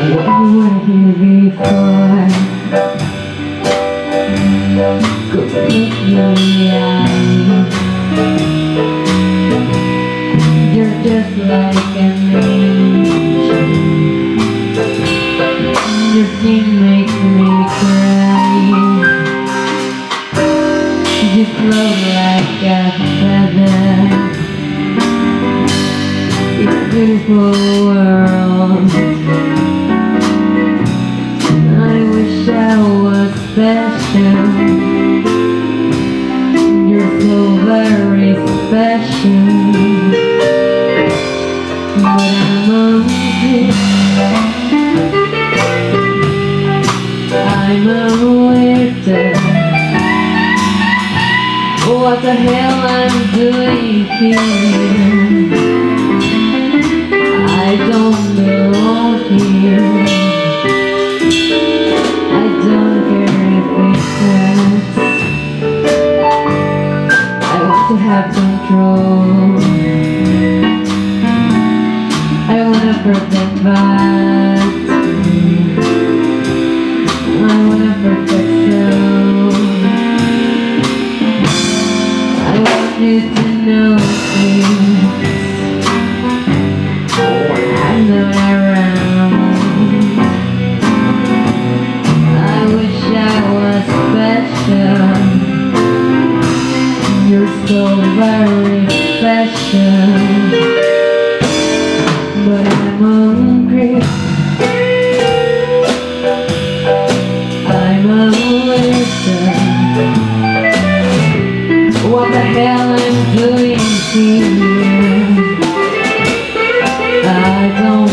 were here before Completely eyes You're just like an Your skin makes me cry You float like a feather beautiful world special. You're so very special. But I'm hungry I'm a winter What the hell I'm doing here? I don't belong here to have control. I wanna protect that I wanna protect you. I want you to know things you're so very special But I'm hungry I'm a wizard What the hell am I'm doing here I don't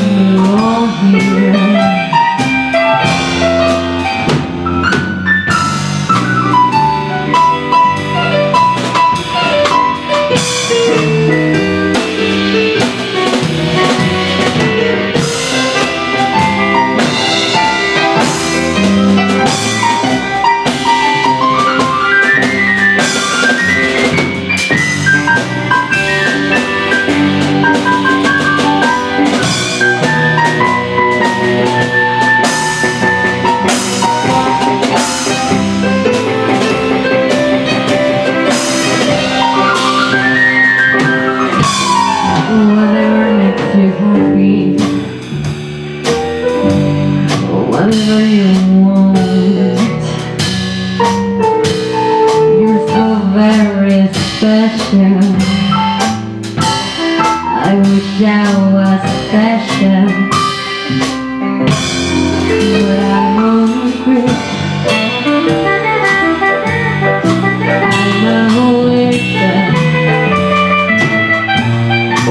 whatever you want You're so very special I wish I was special But I'm hungry I'm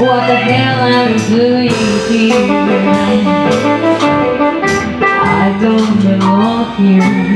What the hell I'm doing here here